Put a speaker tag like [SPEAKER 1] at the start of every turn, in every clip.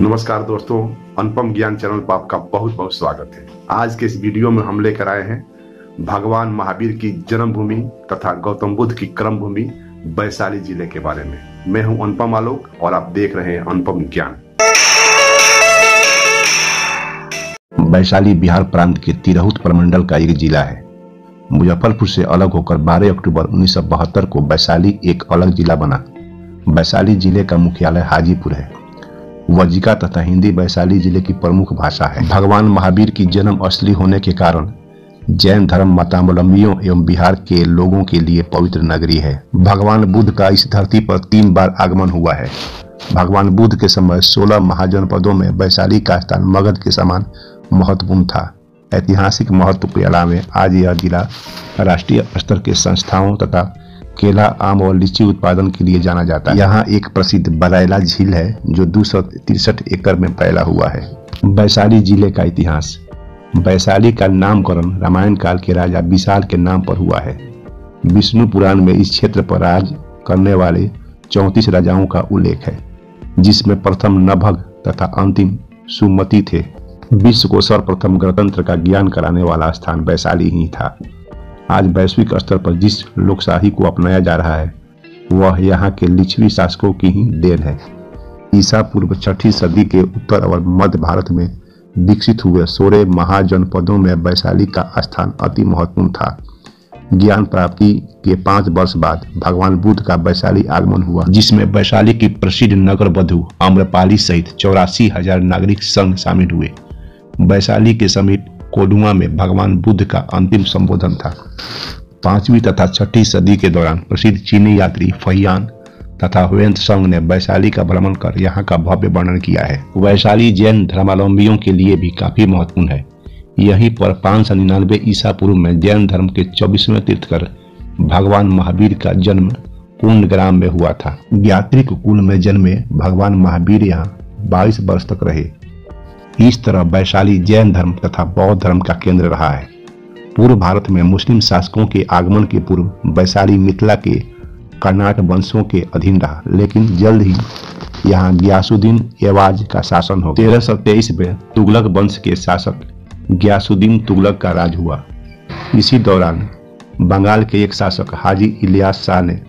[SPEAKER 1] नमस्कार दोस्तों, अनुपम ज्ञान चैनल पर आपका बहुत बहुत स्वागत है। आज के इस वीडियो में हम लेकर आए हैं भगवान महावीर की जन्मभूमि तथा गौतम बुद्ध की कर्म भूमि वैशाली ज़िले के बारे में। मैं हूँ अनुपम आलोक और आप देख रहे हैं अनुपम ज्ञान।
[SPEAKER 2] वैशाली बिहार प्रांत के तिरहुत प्रमंडल का एक जिला है। मुजफ्फरपुर से अलग होकर 12 अक्टूबर 1972 को वैशाली एक अलग जिला बना। वैशाली ज़िले का मुख्यालय हाजीपुर है। वजिका तथा हिंदी वैशाली ज़िले की प्रमुख भाषा है। भगवान महावीर की जन्म असली होने के कारण जैन धर्म मतावलंबियों एवं बिहार के लोगों के लिए पवित्र नगरी है। भगवान बुद्ध का इस धरती पर तीन बार आगमन हुआ है। भगवान बुद्ध के समय 16 महाजनपदों में वैशाली का स्थान मगध के समान महत्वपूर्ण था। ऐतिहासिक महत्व के अलावे आज यह जिला राष्ट्रीय स्तर के संस्थाओं तथा केला आम और लीची उत्पादन के लिए जाना जाता है। यहाँ एक प्रसिद्ध बरैला झील है जो दो एकड़ में फैला हुआ है। वैशाली ज़िले का इतिहास। वैशाली का नामकरण रामायण काल के राजा विशाल के नाम पर हुआ है। विष्णु पुराण में इस क्षेत्र पर राज करने वाले चौतीस राजाओं का उल्लेख है जिसमें प्रथम नभग तथा अंतिम सुमति थे। विश्व को सर्वप्रथम गणतंत्र का ज्ञान कराने वाला स्थान वैशाली ही था। आज वैश्विक स्तर पर जिस लोकशाही को अपनाया जा रहा है, वह यहाँ के लिच्छवी शासकों की ही देन है। ईसा पूर्व छठी सदी के उत्तर और मध्य भारत में विकसित हुए सोलह महाजनपदों में वैशाली का स्थान अति महत्वपूर्ण था। ज्ञान प्राप्ति के पाँच वर्ष बाद भगवान बुद्ध का वैशाली आगमन हुआ, जिसमें वैशाली की प्रसिद्ध नगर बधु आम्रपाली सहित चौरासी हज़ार नागरिक संघ शामिल हुए। वैशाली के समीप कोडुआ में भगवान बुद्ध का अंतिम संबोधन था। पांचवी तथा छठी सदी के दौरान प्रसिद्ध चीनी यात्री फहियान तथा हुएंत संघ ने वैशाली का भ्रमण कर यहाँ का भव्य वर्णन किया है। वैशाली जैन धर्मावलंबियों के लिए भी काफ़ी महत्वपूर्ण है। यहीं पर पाँच सौ निन्यानवे ईसा पूर्व में जैन धर्म के चौबीसवें तीर्थकर भगवान महावीर का जन्म कुंड ग्राम में हुआ था। यात्रिक कुल में जन्मे भगवान महावीर यहाँ बाईस वर्ष तक रहे। इस तरह वैशाली जैन धर्म तथा बौद्ध धर्म का केंद्र रहा है। पूर्व भारत में मुस्लिम शासकों के आगमन के पूर्व वैशाली मिथिला के कर्नाट वंशों के अधीन रहा, लेकिन जल्द ही यहाँ ग्यासुद्दीन एवाज का शासन हो तेरह सौ तेईस में तुगलक वंश के शासक ग्यासुद्दीन तुगलक का राज हुआ। इसी दौरान बंगाल के एक शासक हाजी इलियास शाह ने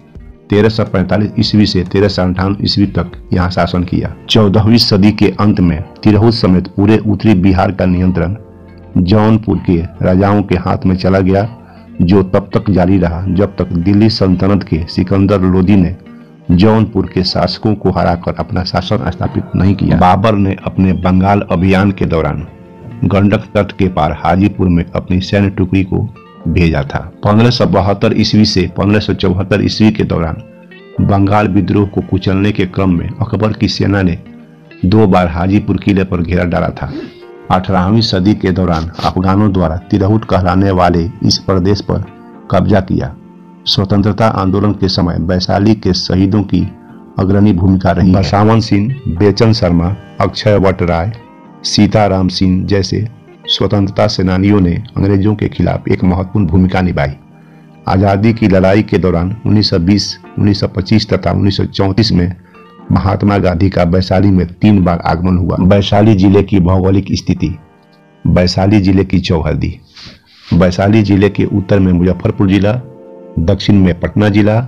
[SPEAKER 2] 1345 ईस्वी से तेरह ईस्वी तक यहाँ शासन किया। चौदहवीं सदी के अंत में तिरहुत समेत पूरे उत्तरी बिहार का नियंत्रण जौनपुर के राजाओं के हाथ में चला गया, जो तब तक जारी रहा जब तक दिल्ली सल्तनत के सिकंदर लोदी ने जौनपुर के शासकों को हराकर अपना शासन स्थापित नहीं किया। बाबर ने अपने बंगाल अभियान के दौरान गंडक तट के पार हाजीपुर में अपनी सैन्य टुकड़ी को भेजा था। पंद्रह ईस्वी से पंद्रह ईस्वी के दौरान बंगाल विद्रोह को कुचलने के क्रम में अकबर की सेना ने दो बार हाजीपुर किले पर घेरा डाला था। अठारहवीं सदी के दौरान अफगानों द्वारा तिरहुट कहलाने वाले इस प्रदेश पर कब्जा किया। स्वतंत्रता आंदोलन के समय वैशाली के शहीदों की अग्रणी भूमिका रही बसावन सिंह, बेचन शर्मा, अक्षय वट राय सीताराम सिंह जैसे स्वतंत्रता सेनानियों ने अंग्रेज़ों के खिलाफ एक महत्वपूर्ण भूमिका निभाई। आज़ादी की लड़ाई के दौरान 1920, 1925 तथा 1934 में महात्मा गांधी का वैशाली में तीन बार आगमन हुआ। वैशाली ज़िले की भौगोलिक स्थिति वैशाली ज़िले की चौहदी वैशाली ज़िले के उत्तर में मुजफ्फरपुर जिला दक्षिण में पटना जिला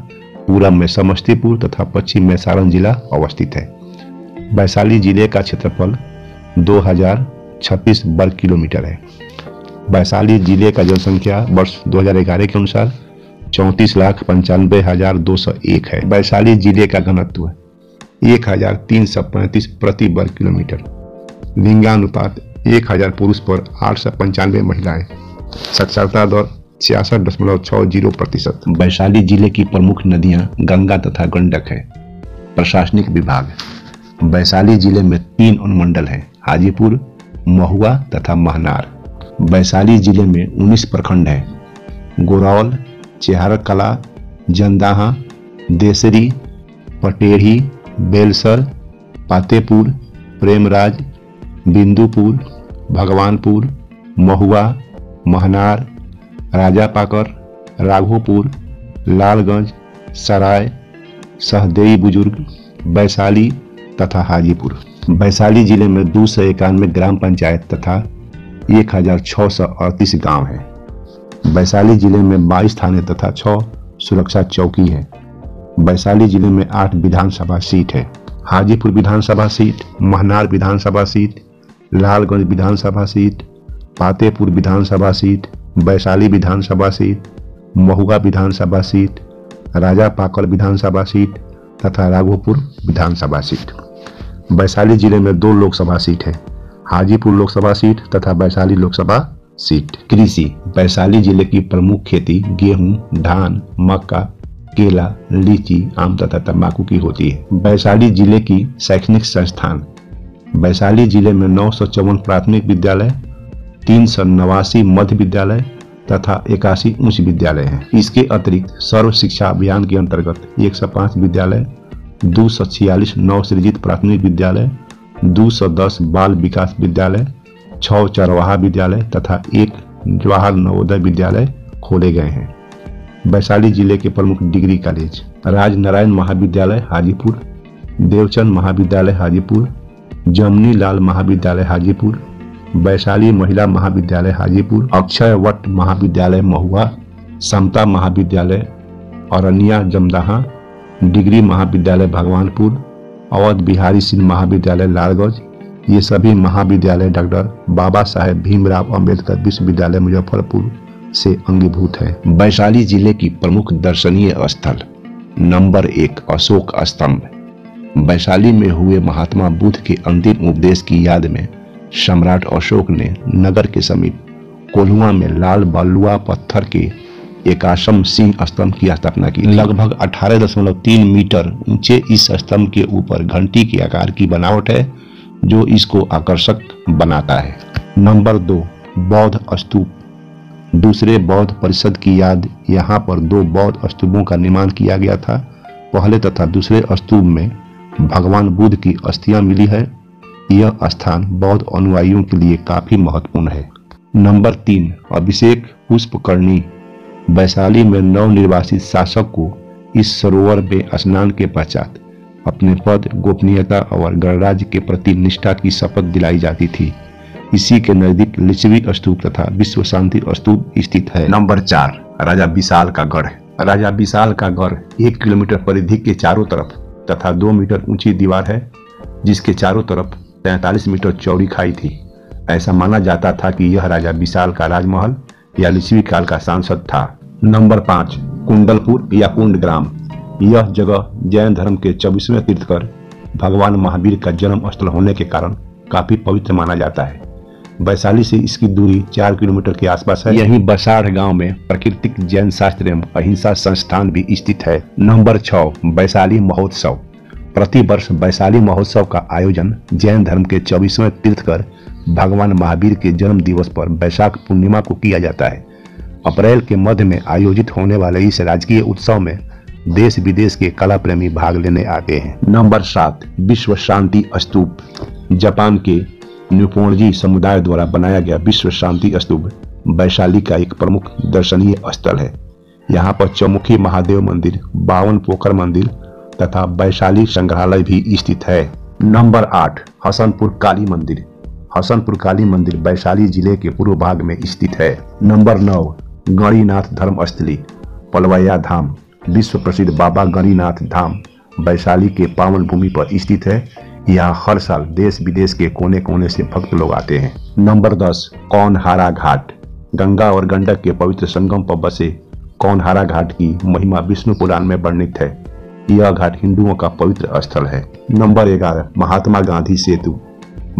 [SPEAKER 2] पूर्व में समस्तीपुर तथा पश्चिम में सारण जिला अवस्थित है। वैशाली ज़िले का क्षेत्रफल दो हज़ार छत्तीस वर्ग किलोमीटर है। वैशाली ज़िले का जनसंख्या वर्ष 2011 के अनुसार चौंतीस लाख पंचानवे हज़ार दो सौ एक है। वैशाली ज़िले का घनत्व एक हज़ार तीन सौ पैंतीस प्रति वर्ग किलोमीटर। लिंगानुपात एक हज़ार पुरुष पर आठ सौ पंचानवे महिलाएँ। साक्षरता दर छियासठ दशमलव छः ज़ीरो प्रतिशत। वैशाली ज़िले की प्रमुख नदियाँ गंगा तथा गंडक है। प्रशासनिक विभाग। वैशाली ज़िले में तीन अनुमंडल हैं, हाजीपुर महुआ तथा महनार। वैशाली ज़िले में 19 प्रखंड हैं। गोरौल चेहर कला जंदाहा, देसरी, पटेढ़ी, बेलसर, पातेपुर, प्रेमराज, बिंदुपुर, भगवानपुर, महुआ, महनार, राजापाकर, राघोपुर, लालगंज, सराय, सहदेई बुज़ुर्ग, वैशाली तथा हाजीपुर। वैशाली ज़िले में दो सौ इक्यानवे ग्राम पंचायत तथा एक हज़ार छः सौ अड़तीस गाँव है। वैशाली ज़िले में बाईस थाने तथा छः सुरक्षा चौकी है। वैशाली ज़िले में आठ विधानसभा सीट है। हाजीपुर विधानसभा सीट, महनार विधानसभा सीट, लालगंज विधानसभा सीट, पातेपुर विधानसभा सीट, वैशाली विधानसभा सीट, महुआ विधानसभा सीट राजा पाकर विधानसभा सीट तथा राघोपुर विधानसभा सीट। वैशाली ज़िले में दो लोकसभा सीट है। हाजीपुर लोकसभा सीट तथा वैशाली लोकसभा सीट। कृषि, वैशाली ज़िले की प्रमुख खेती गेहूँ, धान, मक्का, केला, लीची, आम तथा तंबाकू की होती है। वैशाली ज़िले की शैक्षणिक संस्थान। वैशाली ज़िले में नौ सौ चौवन प्राथमिक विद्यालय, तीन सौ नवासी मध्य विद्यालय तथा इक्यासी उच्च विद्यालय हैं। इसके अतिरिक्त सर्व शिक्षा अभियान के अंतर्गत 105 विद्यालय दो सौ छियालीस नवसृजित प्राथमिक विद्यालय 210 बाल विकास विद्यालय, छह चरवाहा विद्यालय तथा एक जवाहर नवोदय विद्यालय खोले गए हैं। वैशाली ज़िले के प्रमुख डिग्री कॉलेज, राजनारायण महाविद्यालय, हाजीपुर, देवचंद महाविद्यालय, हाजीपुर जमनी लाल महाविद्यालय, हाजीपुर, वैशाली महिला महाविद्यालय, हाजीपुर अक्षय वट महाविद्यालय, महुआ, समता महाविद्यालय औरनिया जमदाहा डिग्री महाविद्यालय भगवानपुर, अवध बिहारी सिंह महाविद्यालय लालगंज, ये सभी महाविद्यालय डॉक्टर बाबा साहेब भीमराव अंबेडकर विश्वविद्यालय मुजफ्फरपुर से अंगीभूत है। वैशाली ज़िले की प्रमुख दर्शनीय स्थल नंबर एक अशोक स्तंभ। वैशाली में हुए महात्मा बुद्ध के अंतिम उपदेश की याद में सम्राट अशोक ने नगर के समीप कोल्हुआ में लाल बलुआ पत्थर के एकाशम सिंह स्तंभ की स्थापना की लगभग 18.3 मीटर ऊँचे इस स्तंभ के ऊपर घंटी के आकार की बनावट है, जो इसको आकर्षक बनाता है। नंबर दो, बौद्ध स्तूप। दूसरे बौद्ध परिषद की याद, यहाँ पर दो बौद्ध स्तूपों का निर्माण किया गया था। पहले तथा दूसरे स्तूप में भगवान बुद्ध की अस्थियाँ मिली है। यह स्थान बौद्ध अनुयायियों के लिए काफ़ी महत्वपूर्ण है। नंबर तीन, अभिषेक पुष्पकर्णी। वैशाली में नव निर्वासित शासक को इस सरोवर में स्नान के पश्चात अपने पद, गोपनीयता और गणराज्य के प्रति निष्ठा की शपथ दिलाई जाती थी। इसी के नज़दीक लिच्छवी स्तूप तथा विश्व शांति स्तूप स्थित है। नंबर चार, राजा विशाल का गढ़। राजा विशाल का गढ़ एक किलोमीटर परिधि के चारों तरफ़ तथा दो मीटर ऊँची दीवार है, जिसके चारों तरफ़ तैतालीस मीटर चौड़ी खाई थी। ऐसा माना जाता था कि यह राजा विशाल का राजमहल या लिच्छवी काल का सांसद था। नंबर पाँच, कुंडलपुर या कुंड ग्राम। यह जगह जैन धर्म के चौबीसवें तीर्थकर भगवान महावीर का जन्म स्थल होने के कारण काफ़ी पवित्र माना जाता है। वैशाली से इसकी दूरी चार किलोमीटर के आसपास है। यहीं बसाढ़ गाँव में प्राकृतिक जैन शास्त्र एवं अहिंसा संस्थान भी स्थित है। नंबर छह वैशाली महोत्सव। प्रति वर्ष वैशाली महोत्सव का आयोजन जैन धर्म के चौबीसवें तीर्थकर भगवान महावीर के जन्म दिवस पर वैशाख पूर्णिमा को किया जाता है। अप्रैल के मध्य में आयोजित होने वाले इस राजकीय उत्सव में देश विदेश के कला प्रेमी भाग लेने आते हैं। नंबर सात, विश्व शांति स्तूप। जापान के न्यूपोर्जी समुदाय द्वारा बनाया गया विश्व शांति स्तूप वैशाली का एक प्रमुख दर्शनीय स्थल है। यहाँ पर चौमुखी महादेव मंदिर, बावन पोखर मंदिर तथा वैशाली संग्रहालय भी स्थित है। नंबर आठ, हसनपुर काली मंदिर। हसनपुर काली मंदिर वैशाली ज़िले के पूर्व भाग में स्थित है। नंबर नौ गणिनाथ धर्म स्थली, पलवैया धाम विश्व प्रसिद्ध बाबा गणीनाथ धाम, वैशाली के पावन भूमि पर स्थित है। यहाँ हर साल देश विदेश के कोने कोने से भक्त लोग आते हैं। नंबर दस, कौनहारा घाट। गंगा और गंडक के पवित्र संगम पर बसे कौनहारा घाट की महिमा विष्णु पुराण में वर्णित है। यह घाट हिंदुओं का पवित्र स्थल है। नंबर ग्यारह, महात्मा गांधी सेतु।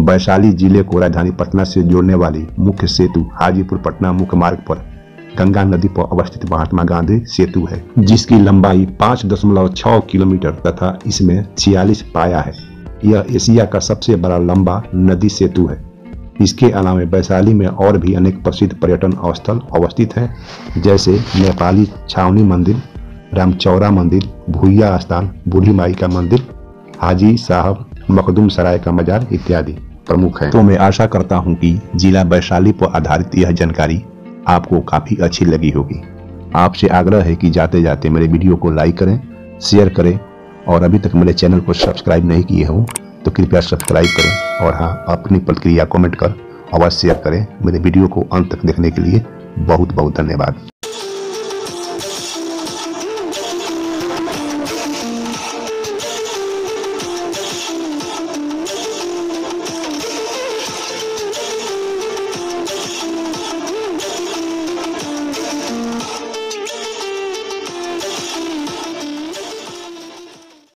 [SPEAKER 2] वैशाली ज़िले को राजधानी पटना से जोड़ने वाली मुख्य सेतु हाजीपुर पटना मुख्य मार्ग पर गंगा नदी पर अवस्थित महात्मा गांधी सेतु है, जिसकी लंबाई पाँच दशमलव छह किलोमीटर तथा इसमें छियालीस पाया है। यह एशिया का सबसे बड़ा लंबा नदी सेतु है। इसके अलावा वैशाली में और भी अनेक प्रसिद्ध पर्यटन स्थल अवस्थित हैं, जैसे नेपाली छावनी मंदिर, रामचौरा मंदिर भूया स्थान, बूढ़ी माई का मंदिर, हाजी साहब, मखदूम सराय का मजार इत्यादि प्रमुख है। तो मैं आशा करता हूँ कि जिला वैशाली पर आधारित यह जानकारी आपको काफ़ी अच्छी लगी होगी। आपसे आग्रह है कि जाते जाते मेरे वीडियो को लाइक करें, शेयर करें और अभी तक मेरे चैनल को सब्सक्राइब नहीं किए हों तो कृपया सब्सक्राइब करें और हाँ अपनी प्रतिक्रिया कमेंट कर अवश्य शेयर करें। मेरे वीडियो को अंत तक देखने के लिए बहुत बहुत धन्यवाद।